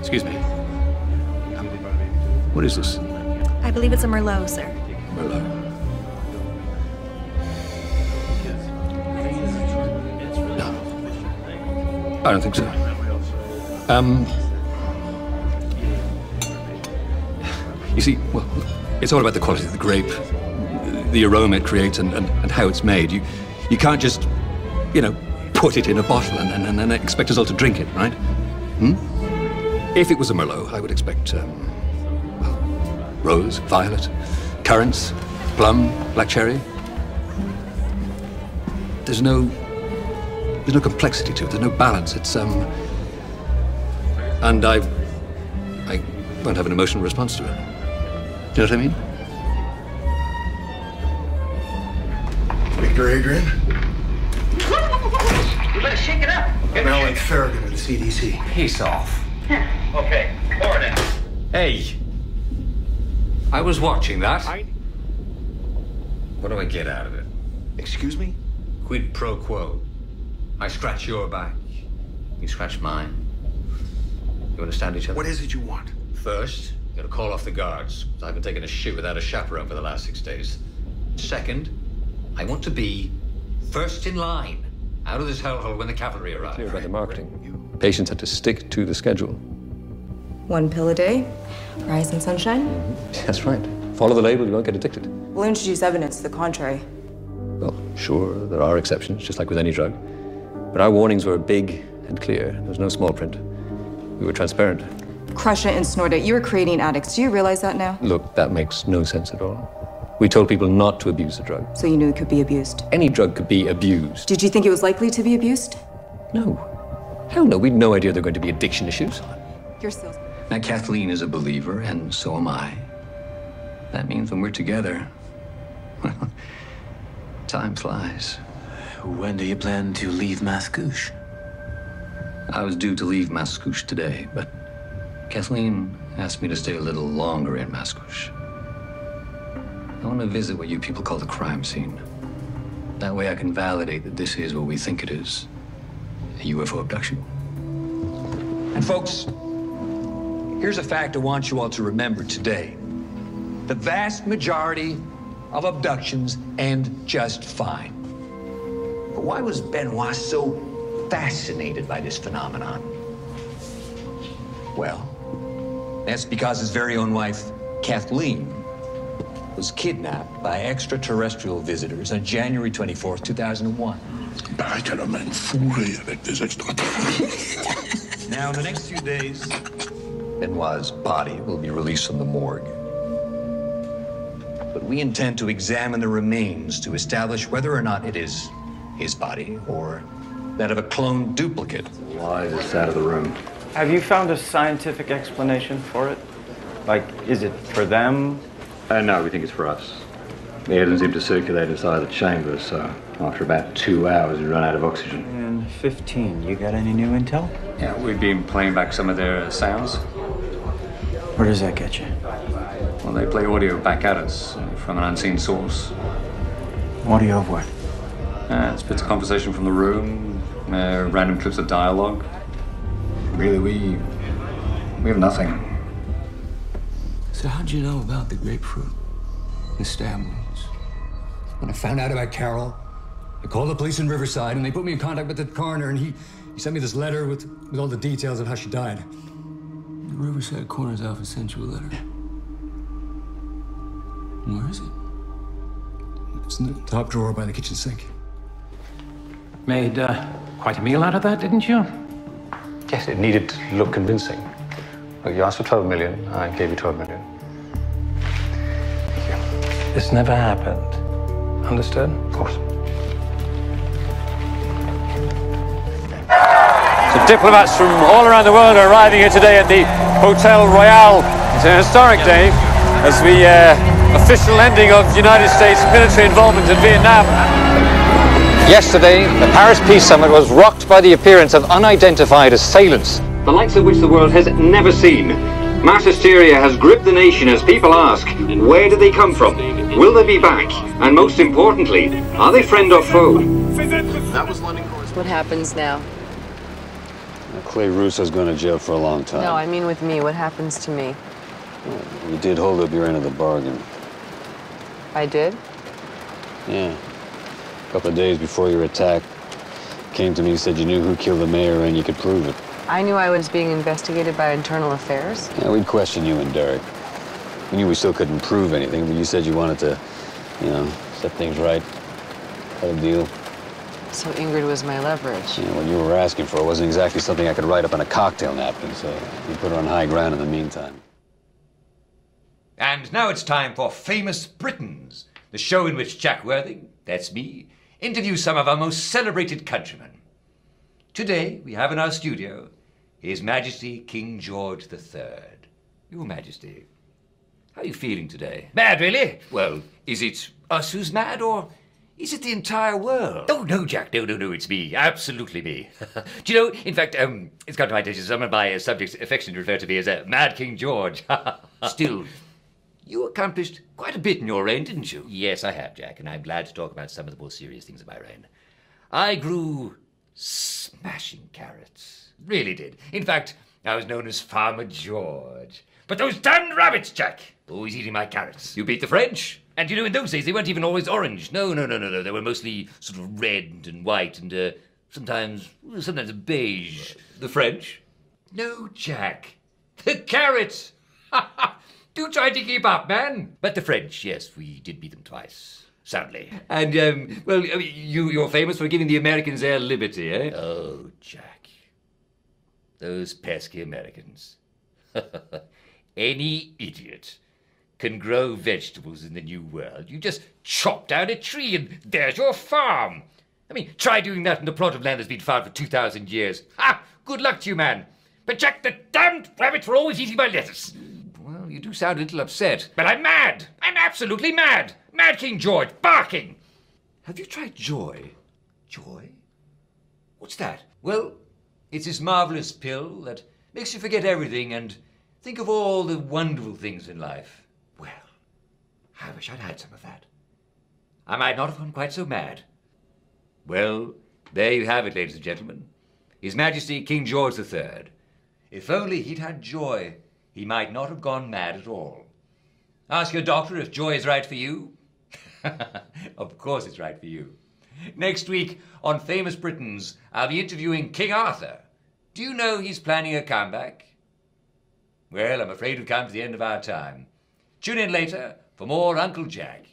Excuse me. What is this? I believe it's a Merlot, sir. Merlot. No. I don't think so. Um. You see, well, it's all about the quality of the grape, the aroma it creates, and, and, and how it's made. You, you can't just, you know, put it in a bottle and, and, and expect us all to drink it, right? Hmm? If it was a Merlot, I would expect, um, well, rose, violet, currants, plum, black cherry. There's no, there's no complexity to it. There's no balance. It's um, and I, I won't have an emotional response to it. Do you know what I mean? Victor Adrian? You better shake it up. Marilyn Farragut of the CDC. Peace off. Okay, morning. Hey. I was watching that. I... What do I get out of it? Excuse me? Quid pro quo. I scratch your back. You scratch mine. You understand each other? What is it you want? First, you Gotta call off the guards. I've been taking a shit without a chaperone for the last six days. Second, I want to be first in line out of this hellhole when the cavalry arrive. Clear about the marketing. Patients had to stick to the schedule. One pill a day, rise and sunshine? That's right. Follow the label, you won't get addicted. We'll introduce evidence to the contrary. Well, sure, there are exceptions, just like with any drug. But our warnings were big and clear. There was no small print. We were transparent. Crush it and snort it. You were creating addicts. Do you realize that now? Look, that makes no sense at all. We told people not to abuse the drug. So you knew it could be abused? Any drug could be abused. Did you think it was likely to be abused? No. Hell no, we'd no idea there were going to be addiction issues. You're still. Now, Kathleen is a believer, and so am I. That means when we're together, well, time flies. When do you plan to leave Mascouche? I was due to leave Mascouche today, but Kathleen asked me to stay a little longer in Mascouche. I want to visit what you people call the crime scene. That way I can validate that this is what we think it is. A UFO abduction. And folks, here's a fact I want you all to remember today. The vast majority of abductions end just fine. But why was Benoit so fascinated by this phenomenon? Well, that's because his very own wife, Kathleen, was kidnapped by extraterrestrial visitors on January 24th, 2001. Now, in the next few days, Benoit's body will be released from the morgue. But we intend to examine the remains to establish whether or not it is his body or that of a cloned duplicate. Why is this out of the room? Have you found a scientific explanation for it? Like, is it for them? Uh, no, we think it's for us. The air doesn't seem to circulate inside the chamber, so after about two hours, we run out of oxygen. And 15, you got any new intel? Yeah, we've been playing back some of their sounds. Where does that get you? Well, they play audio back at us from an unseen source. Audio of what? Uh, it's bits of conversation from the room, uh, random clips of dialogue. Really, we we have nothing. So how'd you know about the grapefruit, the stab wounds? When I found out about Carol, I called the police in Riverside, and they put me in contact with the coroner, and he, he sent me this letter with, with all the details of how she died. The Riverside coroner's office sent you a letter. Where is it? It's in the top drawer by the kitchen sink. Made uh, quite a meal out of that, didn't you? Yes, it needed to look convincing. Look, you asked for 12 million, I gave you 12 million. Thank you. This never happened. Understood? Of course. The diplomats from all around the world are arriving here today at the Hotel Royal. It's a historic day as the uh, official ending of United States military involvement in Vietnam. Yesterday, the Paris Peace Summit was rocked by the appearance of unidentified assailants. The likes of which the world has never seen. Mass hysteria has gripped the nation as people ask, where do they come from? Will they be back? And most importantly, are they friend or foe? That was London What happens now? Clay Russo's going to jail for a long time. No, I mean with me. What happens to me? You did hold up your end of the bargain. I did? Yeah. A couple of days before your attack, came to me and said you knew who killed the mayor and you could prove it. I knew I was being investigated by internal affairs. Yeah, we'd question you and Derek. We knew we still couldn't prove anything, but you said you wanted to, you know, set things right. Cut a deal. So Ingrid was my leverage. You know, what you were asking for wasn't exactly something I could write up on a cocktail napkin, so you put her on high ground in the meantime. And now it's time for Famous Britons, the show in which Jack Worthing, that's me, interviews some of our most celebrated countrymen. Today, we have in our studio His Majesty King George III. Your Majesty, how are you feeling today? Mad, really? Well, is it us who's mad, or is it the entire world? Oh, no, Jack. No, no, no. It's me. Absolutely me. Do you know, in fact, um, it's come to my attention some of my uh, subjects affectionately refer to me as uh, Mad King George. Still, you accomplished quite a bit in your reign, didn't you? Yes, I have, Jack, and I'm glad to talk about some of the more serious things of my reign. I grew smashing carrots. Really did. In fact, I was known as Farmer George. But those damned rabbits, Jack, always eating my carrots. You beat the French. And you know, in those days, they weren't even always orange. No, no, no, no, no. They were mostly sort of red and white and uh, sometimes, sometimes beige. The French? No, Jack. The carrots! Ha ha ha Do try to keep up, man. But the French, yes, we did beat them twice. Soundly. And, um, well, you, you're famous for giving the Americans their liberty, eh? Oh, Jack. Those pesky Americans. Any idiot can grow vegetables in the New World. You just chop down a tree and there's your farm. I mean, try doing that in a plot of land that's been farmed for 2,000 years. Ha! Good luck to you, man. But Jack, the damned rabbits were always eating my lettuce. Well, you do sound a little upset. But I'm mad. I'm absolutely mad. Mad King George, barking. Have you tried joy? Joy? What's that? Well, it's this marvelous pill that makes you forget everything and think of all the wonderful things in life. Well, I wish I'd had some of that. I might not have gone quite so mad. Well, there you have it, ladies and gentlemen. His Majesty King George III. If only he'd had joy, he might not have gone mad at all. Ask your doctor if joy is right for you. of course it's right for you. Next week on Famous Britons, I'll be interviewing King Arthur. Do you know he's planning a comeback? Well, I'm afraid we've come to the end of our time. Tune in later for more Uncle Jack.